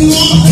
You.